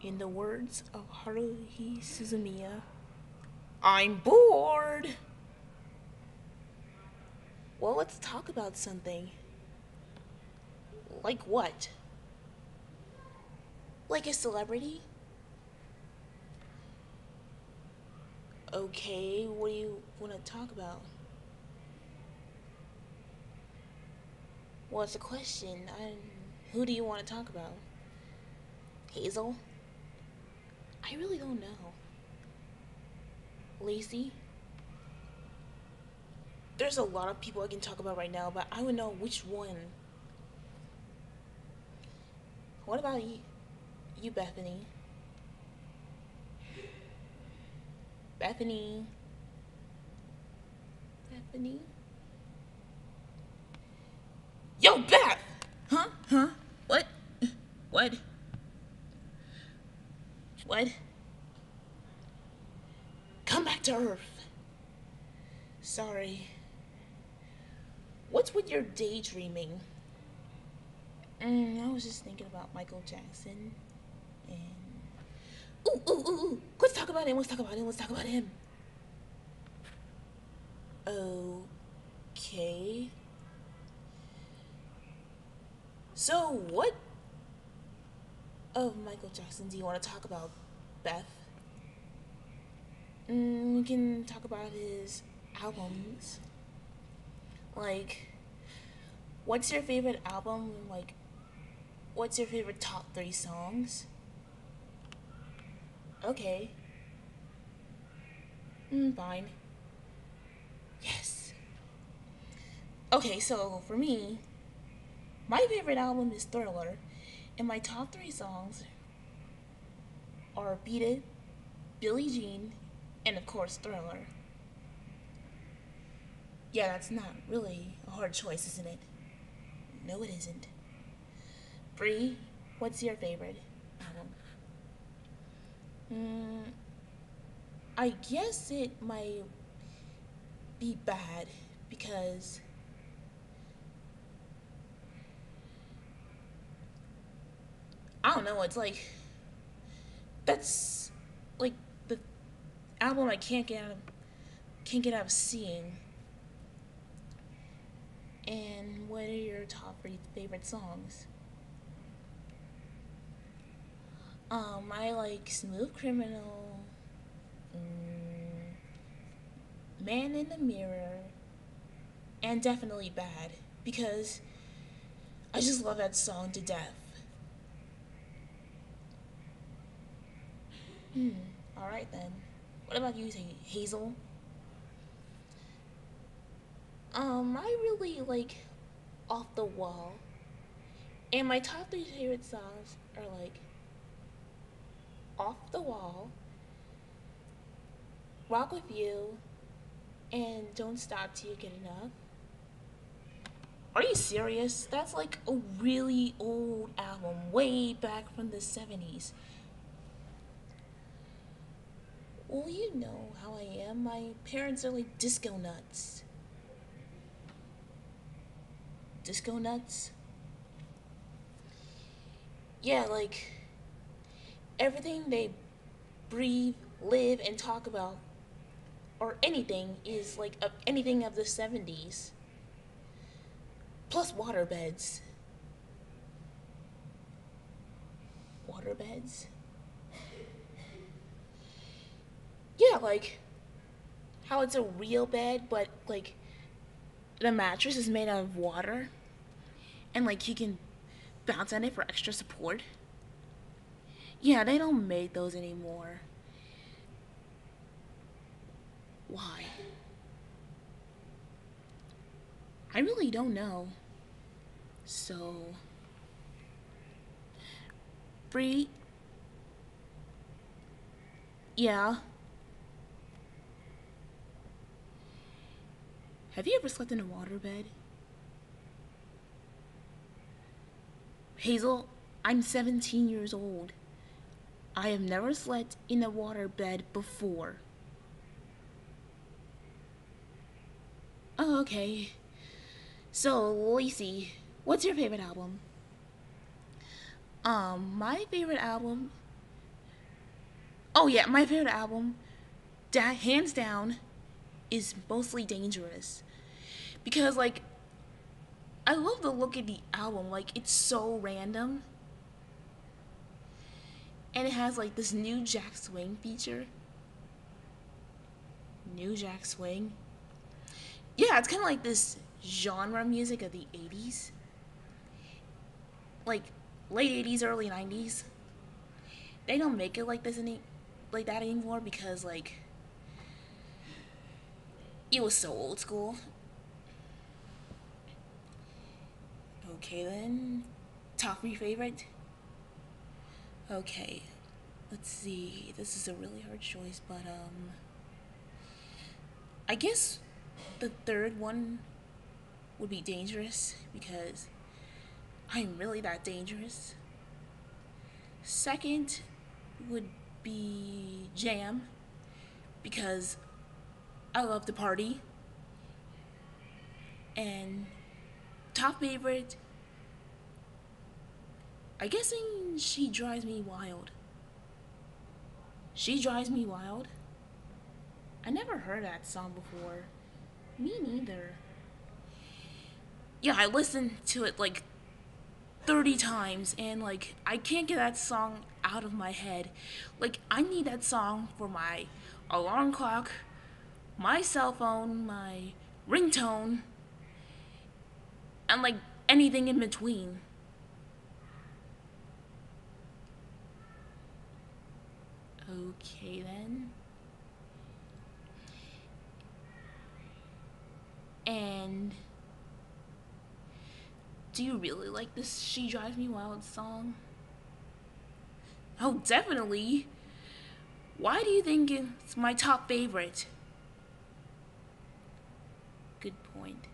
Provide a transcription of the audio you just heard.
In the words of Haruhi Suzumiya, I'm bored! Well, let's talk about something. Like what? Like a celebrity? Okay, what do you want to talk about? What's the question? I, who do you want to talk about? Hazel? I really don't know. Lacey? There's a lot of people I can talk about right now, but I would know which one. What about you, you Bethany? Bethany? Bethany? Yo, Beth! Huh? Huh? What? What? What? Come back to Earth. Sorry. What's with your daydreaming? Mm, I was just thinking about Michael Jackson and. Ooh, ooh, ooh, ooh. Let's talk about him. Let's talk about him. Let's talk about him. Okay. So, what of Michael Jackson do you want to talk about, Beth? Mm, we can talk about his albums. Like, what's your favorite album? Like, what's your favorite top three songs? Okay. Mm, fine. Yes. Okay, so for me, my favorite album is Thriller, and my top three songs are Beat It, Billie Jean, and of course Thriller. Yeah, that's not really a hard choice, isn't it? No, it isn't. Bree, what's your favorite album? Mm, I guess it might be bad because I don't know. It's like that's like the album I can't get out of can't get out of seeing. And what are your top three favorite songs? Um, I like Smooth Criminal, mm, Man in the Mirror, and definitely Bad because I just love that song to death. Hmm. All right then. What about you, Hazel? Um, I really like Off the Wall. And my top three favorite songs are like Off the Wall, Rock with You, and Don't Stop Till You Get Enough. Are you serious? That's like a really old album, way back from the 70s. Well, you know how I am. My parents are like disco nuts. Disco nuts? Yeah, like everything they breathe, live, and talk about, or anything, is like anything of the 70s. Plus waterbeds. Waterbeds? yeah, like how it's a real bed, but like the mattress is made out of water, and like you can bounce on it for extra support. Yeah, they don't make those anymore. Why? I really don't know. So, Bree, yeah. Have you ever slept in a waterbed? Hazel, I'm 17 years old. I have never slept in a waterbed before. Oh, okay. So, Lacey, what's your favorite album? Um, my favorite album Oh yeah, my favorite album, da- hands down, is mostly dangerous, because like, I love the look of the album. Like it's so random, and it has like this new Jack Swing feature. New Jack Swing. Yeah, it's kind of like this genre music of the '80s, like late '80s, early '90s. They don't make it like this any like that anymore because like it was so old school. Okay then, top three favorite. Okay, let's see. This is a really hard choice, but um, I guess the third one would be dangerous because I'm really that dangerous. Second would be Jam because I love to party. And top favorite, I guessing she drives me wild. She drives me wild. I never heard that song before. Me neither. Yeah, I listened to it like 30 times and like I can't get that song out of my head. Like I need that song for my alarm clock, my cell phone, my ringtone, and like anything in between. Okay then. And do you really like this She Drives Me Wild song? Oh, definitely. Why do you think it's my top favorite? Good point.